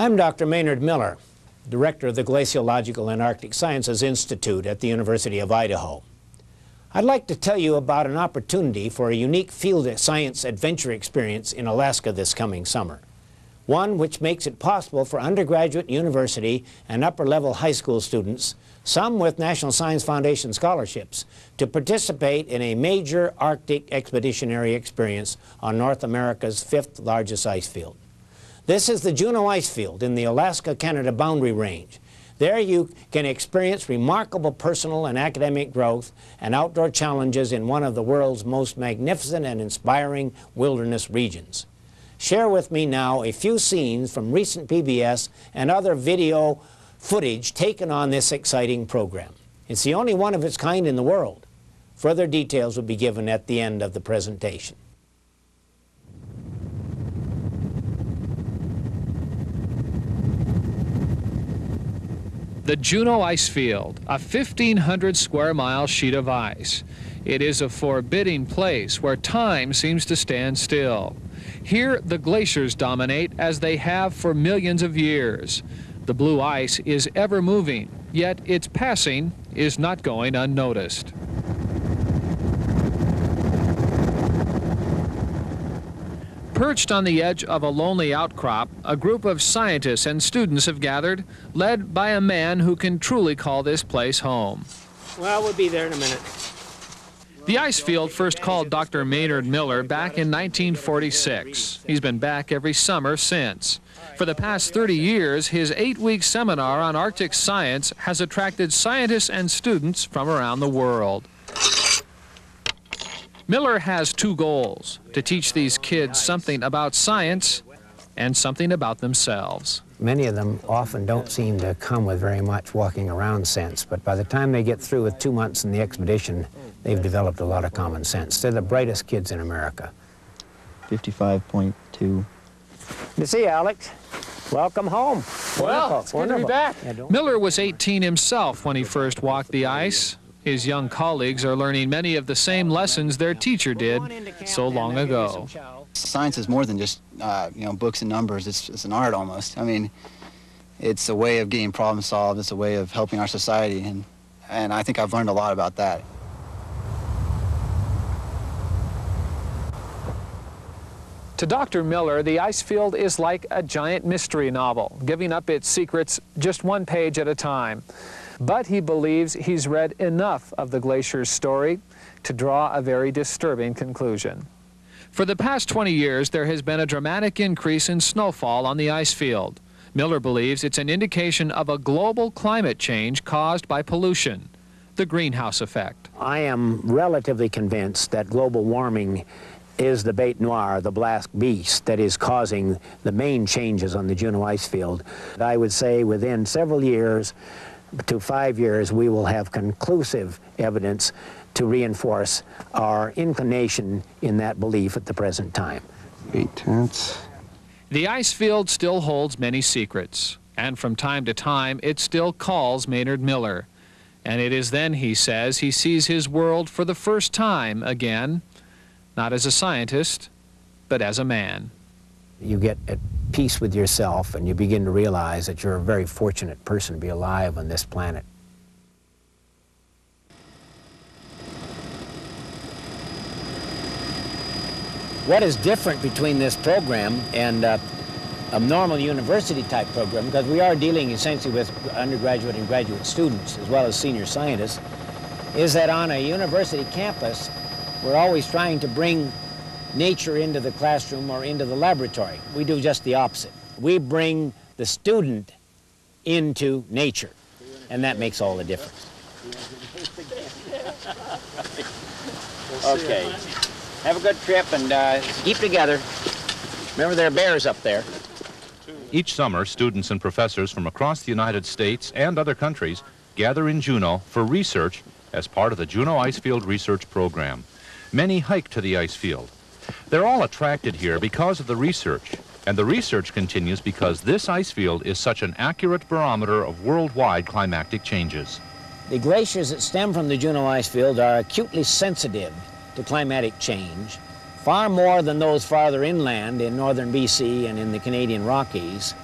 I'm Dr. Maynard Miller, Director of the Glaciological and Arctic Sciences Institute at the University of Idaho. I'd like to tell you about an opportunity for a unique field science adventure experience in Alaska this coming summer. One which makes it possible for undergraduate university and upper-level high school students, some with National Science Foundation scholarships, to participate in a major Arctic expeditionary experience on North America's fifth largest ice field. This is the Juneau Ice Field in the Alaska-Canada boundary range. There you can experience remarkable personal and academic growth and outdoor challenges in one of the world's most magnificent and inspiring wilderness regions. Share with me now a few scenes from recent PBS and other video footage taken on this exciting program. It's the only one of its kind in the world. Further details will be given at the end of the presentation. The Juneau Ice Field, a 1,500 square mile sheet of ice. It is a forbidding place where time seems to stand still. Here, the glaciers dominate as they have for millions of years. The blue ice is ever moving, yet its passing is not going unnoticed. Perched on the edge of a lonely outcrop, a group of scientists and students have gathered, led by a man who can truly call this place home. Well, we'll be there in a minute. The ice field first called Dr. Maynard Miller back in 1946. He's been back every summer since. For the past 30 years, his eight-week seminar on Arctic science has attracted scientists and students from around the world. Miller has two goals, to teach these kids something about science and something about themselves. Many of them often don't seem to come with very much walking around sense, but by the time they get through with two months in the expedition, they've developed a lot of common sense. They're the brightest kids in America. 55.2. Good to see you, Alex. Welcome home. Well, it's good to be back. Miller was 18 himself when he first walked the ice. His young colleagues are learning many of the same lessons their teacher did so long ago. Science is more than just, uh, you know, books and numbers. It's, it's an art almost. I mean, it's a way of getting problems solved. It's a way of helping our society. And, and I think I've learned a lot about that. To Dr. Miller, the ice field is like a giant mystery novel, giving up its secrets just one page at a time but he believes he's read enough of the glacier's story to draw a very disturbing conclusion. For the past 20 years, there has been a dramatic increase in snowfall on the ice field. Miller believes it's an indication of a global climate change caused by pollution, the greenhouse effect. I am relatively convinced that global warming is the bête noire, the black beast that is causing the main changes on the Juneau ice field. I would say within several years, to five years, we will have conclusive evidence to reinforce our inclination in that belief at the present time. Eight tenths. The ice field still holds many secrets, and from time to time it still calls Maynard Miller. And it is then, he says, he sees his world for the first time again, not as a scientist, but as a man. You get at peace with yourself and you begin to realize that you're a very fortunate person to be alive on this planet. What is different between this program and uh, a normal university type program, because we are dealing essentially with undergraduate and graduate students as well as senior scientists, is that on a university campus, we're always trying to bring nature into the classroom or into the laboratory. We do just the opposite. We bring the student into nature, and that makes all the difference. Okay. Have a good trip and uh, keep together. Remember, there are bears up there. Each summer, students and professors from across the United States and other countries gather in Juneau for research as part of the Juneau Icefield Research Program. Many hike to the ice field, they're all attracted here because of the research, and the research continues because this ice field is such an accurate barometer of worldwide climatic changes. The glaciers that stem from the Juneau ice field are acutely sensitive to climatic change, far more than those farther inland in northern BC and in the Canadian Rockies.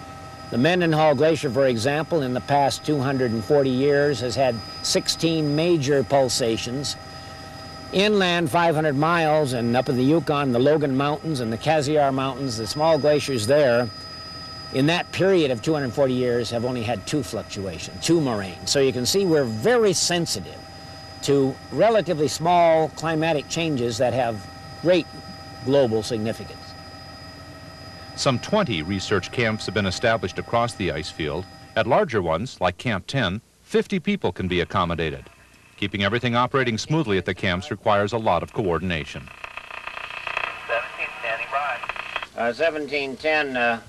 The Mendenhall Glacier, for example, in the past 240 years has had 16 major pulsations. Inland 500 miles and up in the Yukon, the Logan Mountains and the Cassiar Mountains, the small glaciers there, in that period of 240 years have only had two fluctuations, two moraines. So you can see we're very sensitive to relatively small climatic changes that have great global significance. Some 20 research camps have been established across the ice field. At larger ones, like Camp 10, 50 people can be accommodated. Keeping everything operating smoothly at the camps requires a lot of coordination. 17 standing by. Uh, 1710, uh,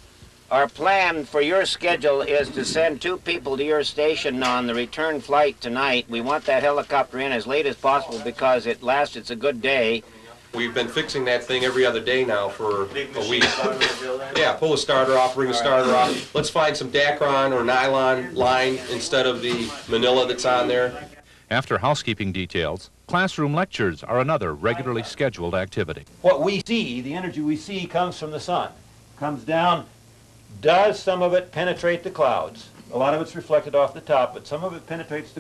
our plan for your schedule is to send two people to your station on the return flight tonight. We want that helicopter in as late as possible because at last it's a good day. We've been fixing that thing every other day now for a week. Yeah, pull the starter off, bring the starter off. Let's find some Dacron or nylon line instead of the manila that's on there. After housekeeping details, classroom lectures are another regularly scheduled activity. What we see, the energy we see comes from the sun. Comes down, does some of it penetrate the clouds? A lot of it's reflected off the top, but some of it penetrates the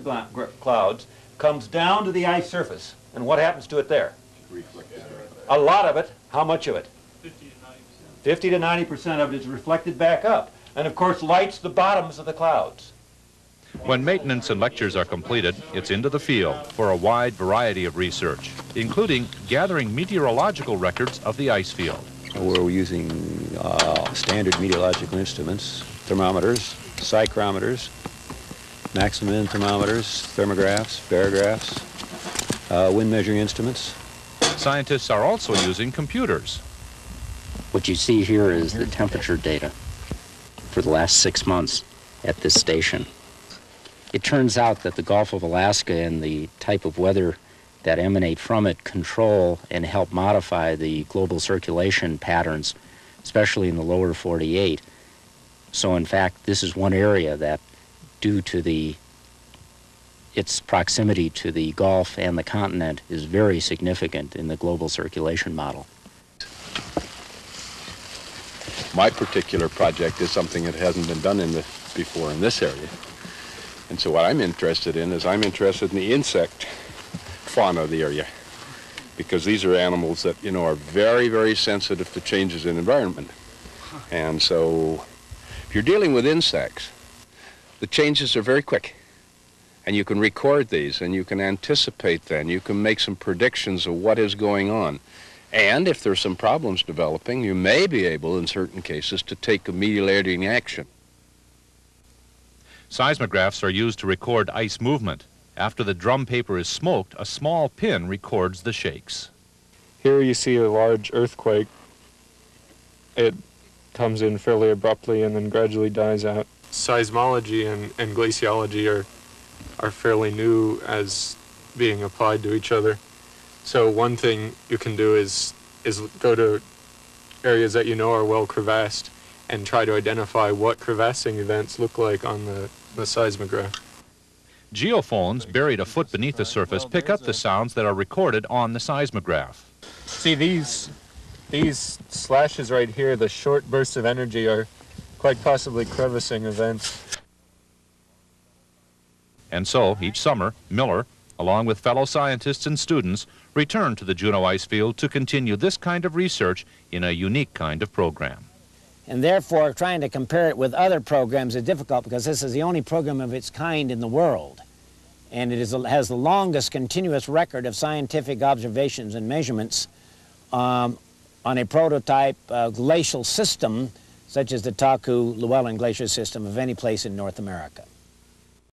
clouds, comes down to the ice surface. And what happens to it there? A lot of it, how much of it? 50 to 90 percent of it is reflected back up. And of course lights the bottoms of the clouds. When maintenance and lectures are completed, it's into the field for a wide variety of research, including gathering meteorological records of the ice field. We're using uh, standard meteorological instruments, thermometers, psychrometers, maximum thermometers, thermographs, barographs, uh, wind measuring instruments. Scientists are also using computers. What you see here is the temperature data for the last six months at this station. It turns out that the Gulf of Alaska and the type of weather that emanate from it control and help modify the global circulation patterns, especially in the lower 48. So, in fact, this is one area that, due to the its proximity to the Gulf and the continent, is very significant in the global circulation model. my particular project is something that hasn't been done in the, before in this area. And so what I'm interested in is I'm interested in the insect fauna of the area because these are animals that, you know, are very, very sensitive to changes in environment. And so if you're dealing with insects, the changes are very quick. And you can record these and you can anticipate them. You can make some predictions of what is going on. And if there's some problems developing, you may be able, in certain cases, to take ameliorating action. Seismographs are used to record ice movement. After the drum paper is smoked, a small pin records the shakes. Here you see a large earthquake. It comes in fairly abruptly and then gradually dies out. Seismology and, and glaciology are, are fairly new as being applied to each other. So one thing you can do is is go to areas that you know are well crevassed and try to identify what crevassing events look like on the, the seismograph. Geophones buried a foot beneath the surface pick up the sounds that are recorded on the seismograph. See these these slashes right here, the short bursts of energy are quite possibly crevassing events. And so, each summer, Miller, along with fellow scientists and students, return to the Juneau ice field to continue this kind of research in a unique kind of program. And therefore, trying to compare it with other programs is difficult because this is the only program of its kind in the world. And it is, has the longest continuous record of scientific observations and measurements um, on a prototype uh, glacial system such as the Taku Llewellyn Glacier system of any place in North America.